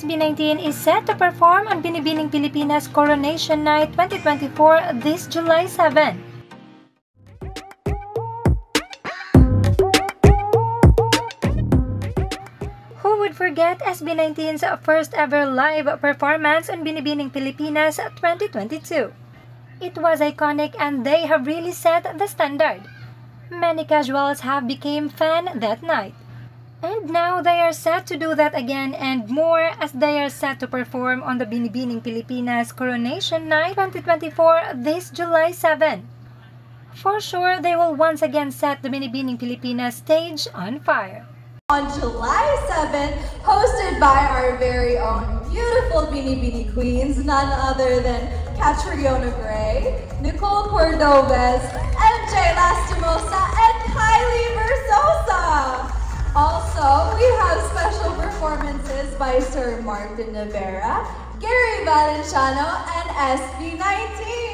SB19 is set to perform on Binibining Pilipinas Coronation Night 2024 this July 7. Who would forget SB19's first ever live performance on Binibining Pilipinas 2022? It was iconic and they have really set the standard. Many casuals have became fan that night. And now they are set to do that again and more as they are set to perform on the Binibining Pilipinas Coronation Night 2024 this July 7. For sure, they will once again set the Binibining Pilipinas stage on fire. On July 7th, hosted by our very own beautiful Bini Bini Queens, none other than Catriona Gray, Nicole Cordoves, MJ Lastimosa, Also, we have special performances by Sir Martin Nievera, Gary Valenciano, and SB19.